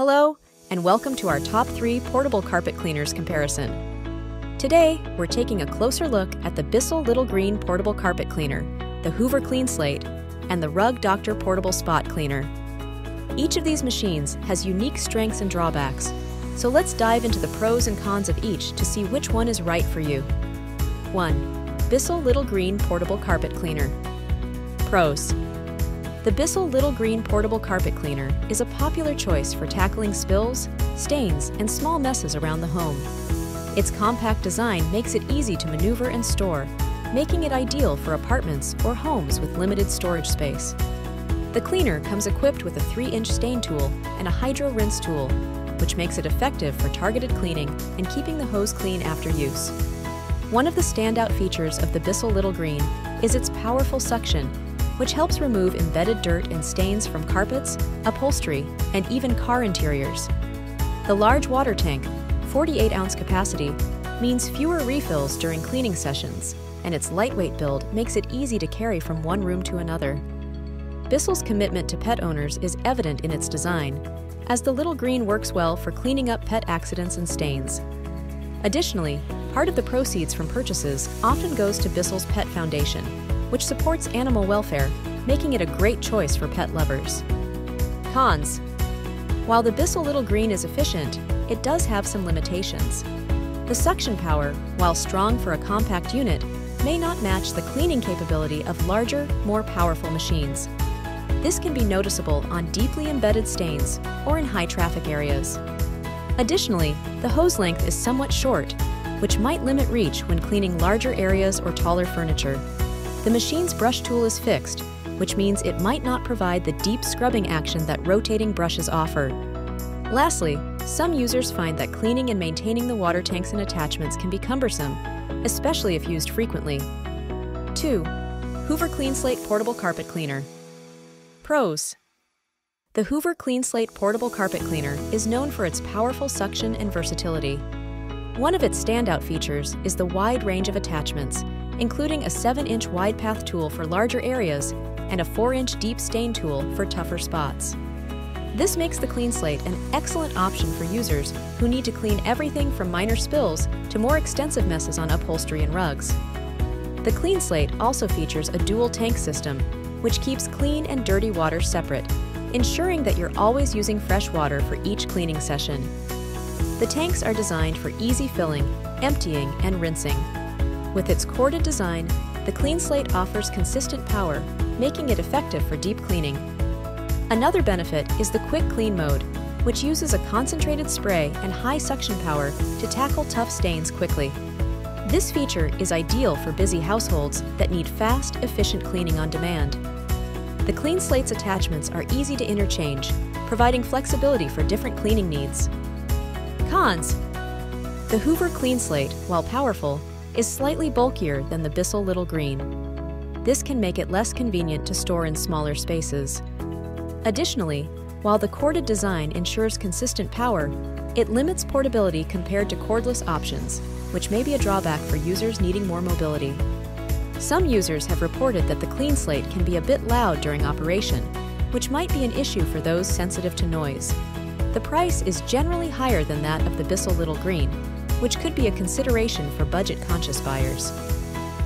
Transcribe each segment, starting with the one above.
Hello, and welcome to our top three portable carpet cleaners comparison. Today, we're taking a closer look at the Bissell Little Green Portable Carpet Cleaner, the Hoover Clean Slate, and the Rug Doctor Portable Spot Cleaner. Each of these machines has unique strengths and drawbacks, so let's dive into the pros and cons of each to see which one is right for you. 1. Bissell Little Green Portable Carpet Cleaner. Pros. The Bissell Little Green Portable Carpet Cleaner is a popular choice for tackling spills, stains, and small messes around the home. Its compact design makes it easy to maneuver and store, making it ideal for apartments or homes with limited storage space. The cleaner comes equipped with a 3-inch stain tool and a hydro rinse tool, which makes it effective for targeted cleaning and keeping the hose clean after use. One of the standout features of the Bissell Little Green is its powerful suction which helps remove embedded dirt and stains from carpets, upholstery, and even car interiors. The large water tank, 48-ounce capacity, means fewer refills during cleaning sessions, and its lightweight build makes it easy to carry from one room to another. Bissell's commitment to pet owners is evident in its design, as the little green works well for cleaning up pet accidents and stains. Additionally, part of the proceeds from purchases often goes to Bissell's Pet Foundation, which supports animal welfare, making it a great choice for pet lovers. Cons. While the Bissell Little Green is efficient, it does have some limitations. The suction power, while strong for a compact unit, may not match the cleaning capability of larger, more powerful machines. This can be noticeable on deeply embedded stains or in high traffic areas. Additionally, the hose length is somewhat short, which might limit reach when cleaning larger areas or taller furniture. The machine's brush tool is fixed, which means it might not provide the deep scrubbing action that rotating brushes offer. Lastly, some users find that cleaning and maintaining the water tanks and attachments can be cumbersome, especially if used frequently. 2. Hoover Clean Slate Portable Carpet Cleaner Pros The Hoover Clean Slate Portable Carpet Cleaner is known for its powerful suction and versatility. One of its standout features is the wide range of attachments, including a 7-inch wide path tool for larger areas and a 4-inch deep stain tool for tougher spots. This makes the Clean Slate an excellent option for users who need to clean everything from minor spills to more extensive messes on upholstery and rugs. The Clean Slate also features a dual tank system, which keeps clean and dirty water separate, ensuring that you're always using fresh water for each cleaning session. The tanks are designed for easy filling, emptying, and rinsing, with its corded design, the Clean Slate offers consistent power, making it effective for deep cleaning. Another benefit is the Quick Clean mode, which uses a concentrated spray and high suction power to tackle tough stains quickly. This feature is ideal for busy households that need fast, efficient cleaning on demand. The Clean Slate's attachments are easy to interchange, providing flexibility for different cleaning needs. Cons The Hoover Clean Slate, while powerful, is slightly bulkier than the Bissell Little Green. This can make it less convenient to store in smaller spaces. Additionally, while the corded design ensures consistent power, it limits portability compared to cordless options, which may be a drawback for users needing more mobility. Some users have reported that the Clean Slate can be a bit loud during operation, which might be an issue for those sensitive to noise. The price is generally higher than that of the Bissell Little Green, which could be a consideration for budget-conscious buyers.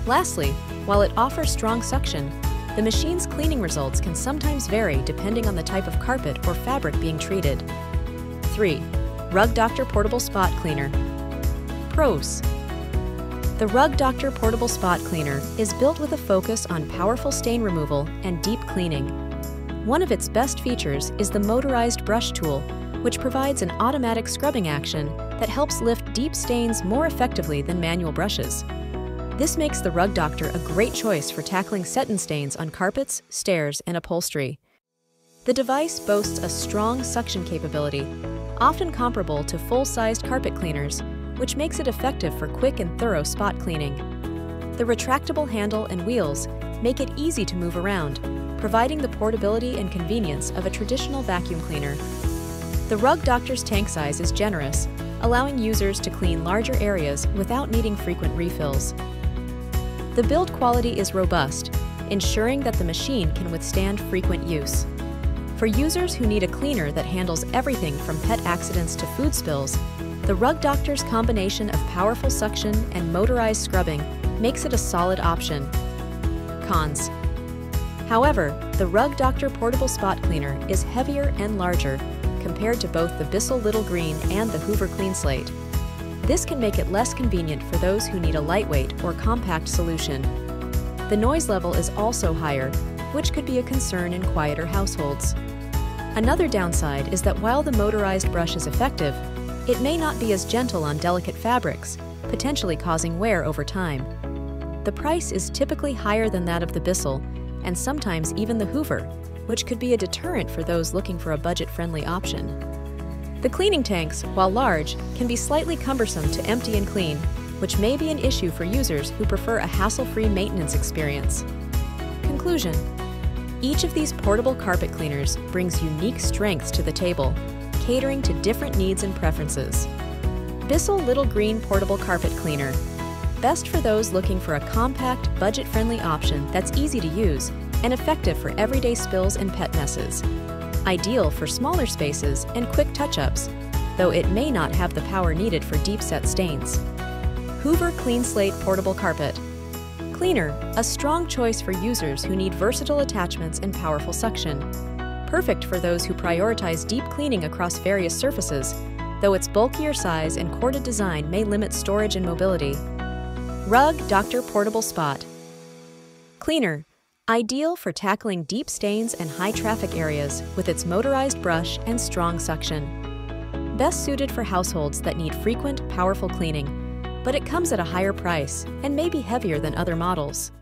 Lastly, while it offers strong suction, the machine's cleaning results can sometimes vary depending on the type of carpet or fabric being treated. 3. Rug Doctor Portable Spot Cleaner Pros The Rug Doctor Portable Spot Cleaner is built with a focus on powerful stain removal and deep cleaning. One of its best features is the motorized brush tool, which provides an automatic scrubbing action that helps lift deep stains more effectively than manual brushes. This makes the Rug Doctor a great choice for tackling set in stains on carpets, stairs, and upholstery. The device boasts a strong suction capability, often comparable to full-sized carpet cleaners, which makes it effective for quick and thorough spot cleaning. The retractable handle and wheels make it easy to move around, providing the portability and convenience of a traditional vacuum cleaner the Rug Doctor's tank size is generous, allowing users to clean larger areas without needing frequent refills. The build quality is robust, ensuring that the machine can withstand frequent use. For users who need a cleaner that handles everything from pet accidents to food spills, the Rug Doctor's combination of powerful suction and motorized scrubbing makes it a solid option. Cons. However, the Rug Doctor Portable Spot Cleaner is heavier and larger compared to both the Bissell Little Green and the Hoover Clean Slate. This can make it less convenient for those who need a lightweight or compact solution. The noise level is also higher, which could be a concern in quieter households. Another downside is that while the motorized brush is effective, it may not be as gentle on delicate fabrics, potentially causing wear over time. The price is typically higher than that of the Bissell, and sometimes even the Hoover, which could be a deterrent for those looking for a budget-friendly option. The cleaning tanks, while large, can be slightly cumbersome to empty and clean, which may be an issue for users who prefer a hassle-free maintenance experience. Conclusion Each of these portable carpet cleaners brings unique strengths to the table catering to different needs and preferences. Bissell Little Green Portable Carpet Cleaner. Best for those looking for a compact, budget-friendly option that's easy to use and effective for everyday spills and pet messes. Ideal for smaller spaces and quick touch-ups, though it may not have the power needed for deep-set stains. Hoover Clean Slate Portable Carpet. Cleaner, a strong choice for users who need versatile attachments and powerful suction perfect for those who prioritize deep cleaning across various surfaces, though its bulkier size and corded design may limit storage and mobility. Rug Doctor Portable Spot Cleaner, ideal for tackling deep stains and high traffic areas with its motorized brush and strong suction. Best suited for households that need frequent, powerful cleaning, but it comes at a higher price and may be heavier than other models.